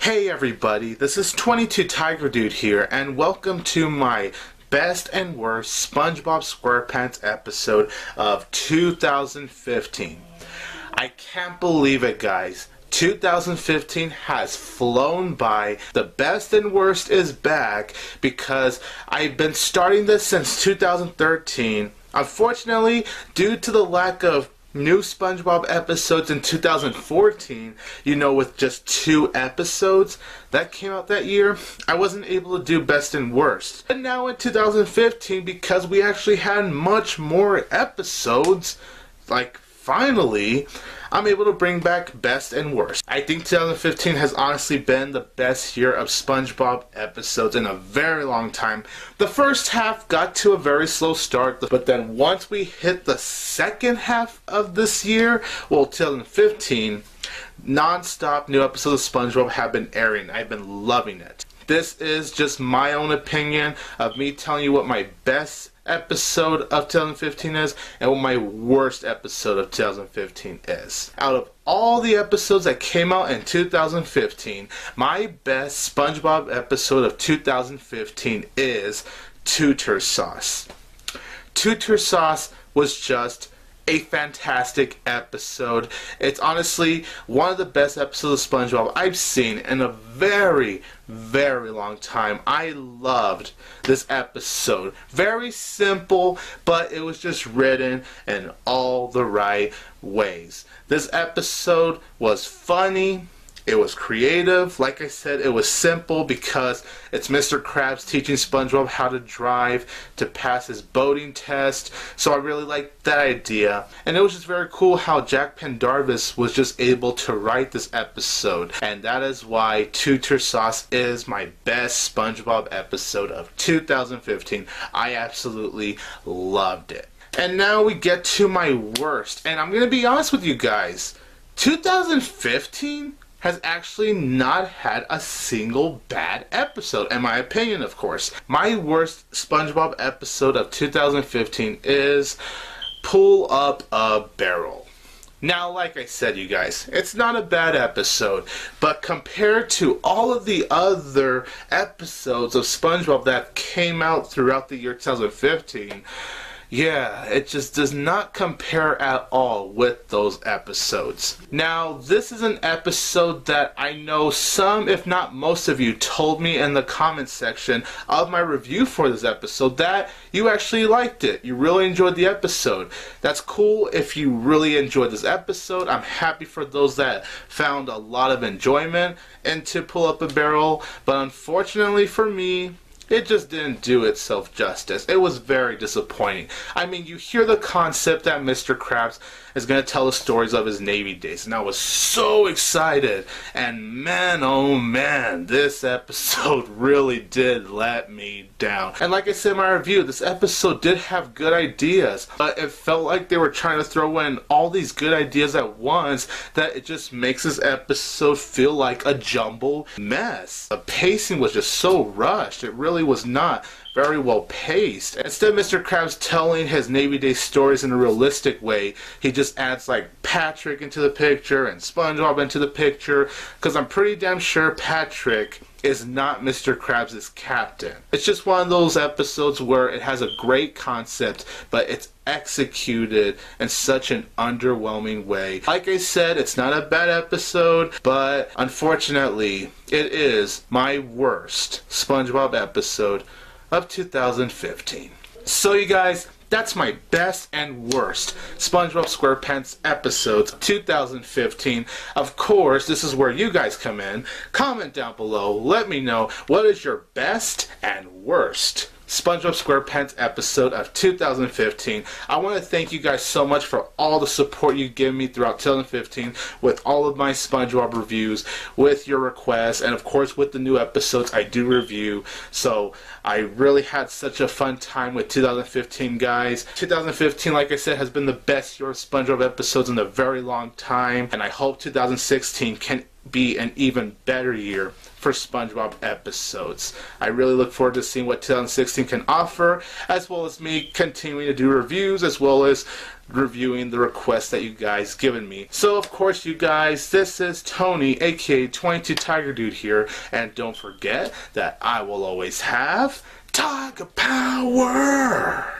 Hey everybody, this is 22 Tiger Dude here, and welcome to my best and worst SpongeBob SquarePants episode of 2015. I can't believe it, guys. 2015 has flown by. The best and worst is back because I've been starting this since 2013. Unfortunately, due to the lack of new SpongeBob episodes in 2014, you know, with just two episodes that came out that year, I wasn't able to do best and worst. And now in 2015, because we actually had much more episodes, like finally, I'm able to bring back best and worst. I think 2015 has honestly been the best year of SpongeBob episodes in a very long time. The first half got to a very slow start, but then once we hit the second half of this year, well, 2015, non-stop new episodes of SpongeBob have been airing. I've been loving it. This is just my own opinion of me telling you what my best episode of 2015 is and what my worst episode of 2015 is. Out of all the episodes that came out in 2015, my best SpongeBob episode of 2015 is Tutor Sauce. Tutor Sauce was just a fantastic episode. It's honestly one of the best episodes of SpongeBob I've seen in a very, very long time. I loved this episode. Very simple, but it was just written in all the right ways. This episode was funny it was creative. Like I said, it was simple because it's Mr. Krabs teaching SpongeBob how to drive to pass his boating test. So I really liked that idea. And it was just very cool how Jack Pendarvis was just able to write this episode. And that is why Tutor Sauce is my best SpongeBob episode of 2015. I absolutely loved it. And now we get to my worst. And I'm going to be honest with you guys. 2015 has actually not had a single bad episode, in my opinion, of course. My worst SpongeBob episode of 2015 is Pull Up a Barrel. Now, like I said, you guys, it's not a bad episode, but compared to all of the other episodes of SpongeBob that came out throughout the year 2015, yeah, it just does not compare at all with those episodes. Now, this is an episode that I know some, if not most of you, told me in the comment section of my review for this episode that you actually liked it. You really enjoyed the episode. That's cool if you really enjoyed this episode. I'm happy for those that found a lot of enjoyment and to pull up a barrel, but unfortunately for me, it just didn't do itself justice. It was very disappointing. I mean, you hear the concept that Mr. Krabs is going to tell the stories of his Navy days, and I was so excited. And man, oh man, this episode really did let me down. And like I said in my review, this episode did have good ideas, but it felt like they were trying to throw in all these good ideas at once that it just makes this episode feel like a jumble mess. The pacing was just so rushed. It really was not very well paced. Instead Mr. Krabs telling his Navy Day stories in a realistic way, he just adds like Patrick into the picture and SpongeBob into the picture, because I'm pretty damn sure Patrick is not Mr. Krabs' captain. It's just one of those episodes where it has a great concept, but it's executed in such an underwhelming way. Like I said, it's not a bad episode, but unfortunately, it is my worst SpongeBob episode of 2015. So, you guys, that's my best and worst SpongeBob SquarePants episodes 2015. Of course, this is where you guys come in. Comment down below. Let me know what is your best and worst SpongeBob SquarePants episode of 2015. I want to thank you guys so much for all the support you give me throughout 2015 with all of my SpongeBob reviews, with your requests, and of course with the new episodes I do review. So I really had such a fun time with 2015, guys. 2015, like I said, has been the best year of SpongeBob episodes in a very long time, and I hope 2016 can be an even better year for SpongeBob episodes. I really look forward to seeing what 2016 can offer, as well as me continuing to do reviews, as well as reviewing the requests that you guys given me. So of course you guys, this is Tony aka 22 Tiger Dude here and don't forget that I will always have Tiger Power!